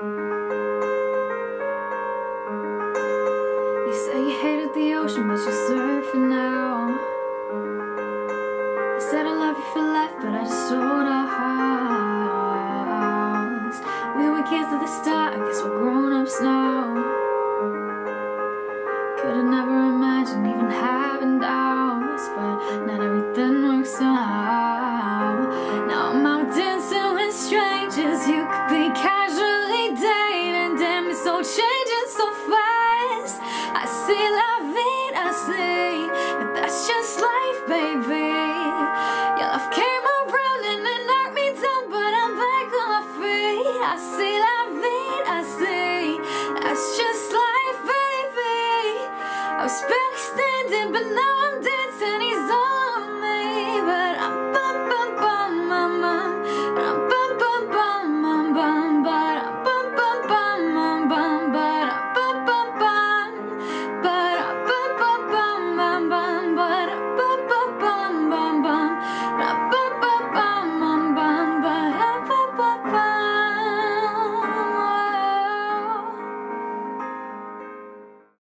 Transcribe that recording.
You say you hated the ocean, but you're surfing now. I said I love you for life, but I just sold our house. We were kids at the start, I guess we're grown ups now. Could've never imagined even having doubts, so fast. I see la vida see That's just life, baby. Your love came around and it knocked me down But I'm back on my feet. I see la vida see That's just life, baby. I was barely standing but now